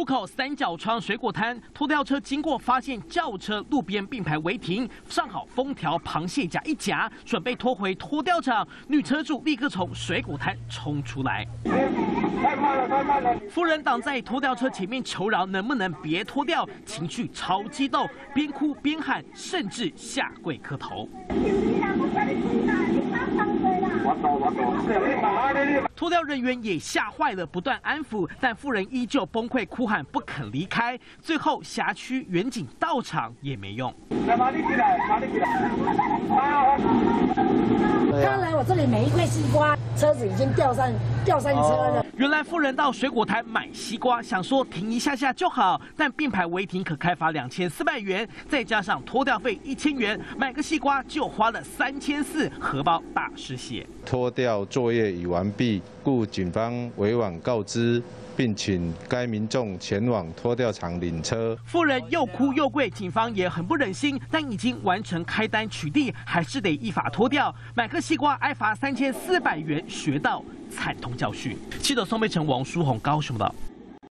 路口三角窗水果摊拖吊车经过，发现轿车路边并排违停，上好封条螃蟹夹一夹，准备拖回拖吊场。女车主立刻从水果摊冲出来，太慢了，太慢了！夫人挡在拖吊车前面求饶，能不能别拖吊？情绪超激动，边哭边喊，甚至下跪磕头。脱掉人员也吓坏了，不断安抚，但妇人依旧崩溃哭喊，不肯离开。最后辖区远景到场也没用。他来我这里每一块西瓜，车子已经掉上掉上车了。原来富人到水果台买西瓜，想说停一下下就好，但并排违停可开罚两千四百元，再加上拖吊费一千元，买个西瓜就花了三千四，荷包大失血。拖吊作业已完毕。故警方委婉告知，并请该民众前往拖吊场领车。妇人又哭又跪，警方也很不忍心，但已经完成开单取缔，还是得依法拖吊。买个西瓜挨罚三千四百元，学到惨痛教训。记者宋佩成、王书红高雄的。